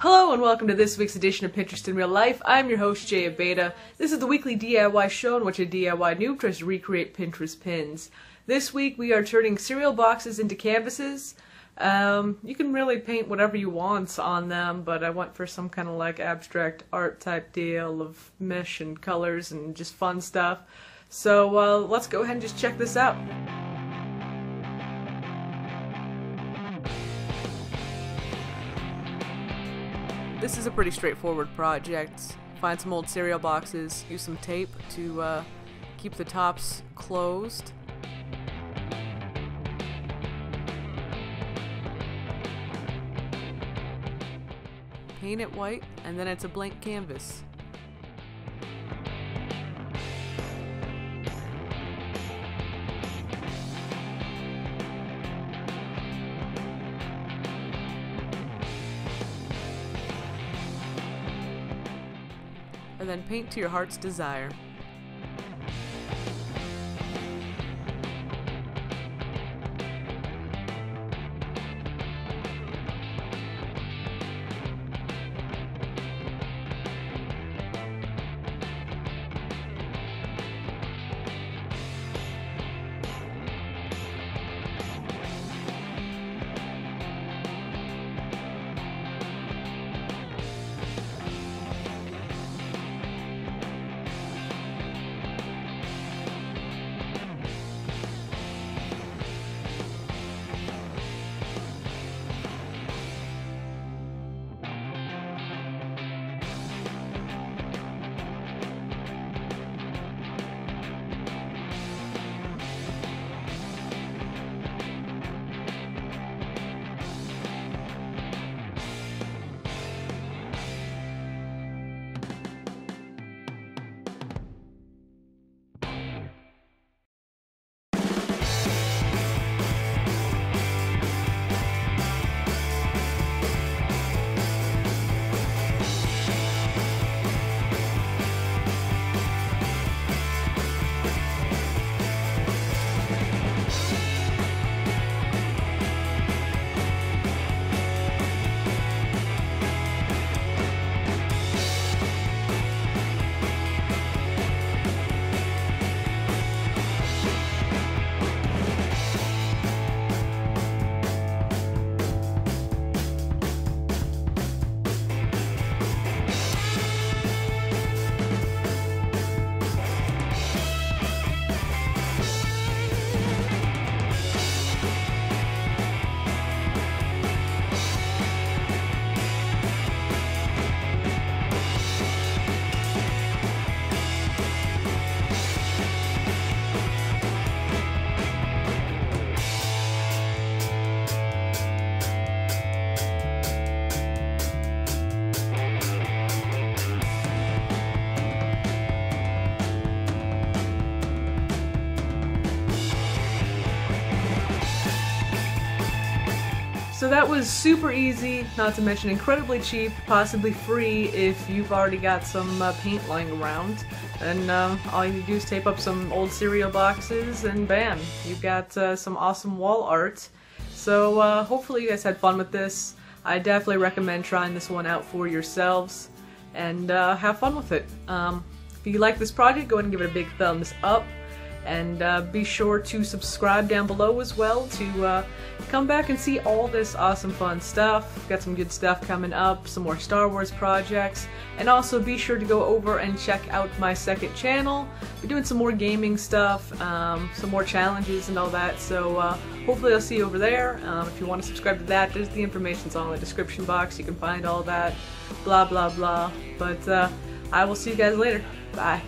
Hello and welcome to this week's edition of Pinterest in Real Life. I'm your host Jay Abeyta. This is the weekly DIY show in which a DIY noob tries to recreate Pinterest pins. This week we are turning cereal boxes into canvases. Um, you can really paint whatever you want on them, but I went for some kind of like abstract art type deal of mesh and colors and just fun stuff. So uh, let's go ahead and just check this out. This is a pretty straightforward project. Find some old cereal boxes, use some tape to uh, keep the tops closed. Paint it white, and then it's a blank canvas. And then paint to your heart's desire. So that was super easy, not to mention incredibly cheap, possibly free if you've already got some uh, paint lying around. And uh, all you need to do is tape up some old cereal boxes and bam, you've got uh, some awesome wall art. So uh, hopefully you guys had fun with this. I definitely recommend trying this one out for yourselves and uh, have fun with it. Um, if you like this project, go ahead and give it a big thumbs up. And uh, be sure to subscribe down below as well to uh, come back and see all this awesome fun stuff. Got some good stuff coming up, some more Star Wars projects, and also be sure to go over and check out my second channel. We're doing some more gaming stuff, um, some more challenges and all that, so uh, hopefully I'll see you over there. Um, if you want to subscribe to that, there's the information's all in the description box. You can find all that, blah blah blah. But uh, I will see you guys later. Bye.